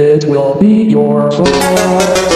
It will be your fault.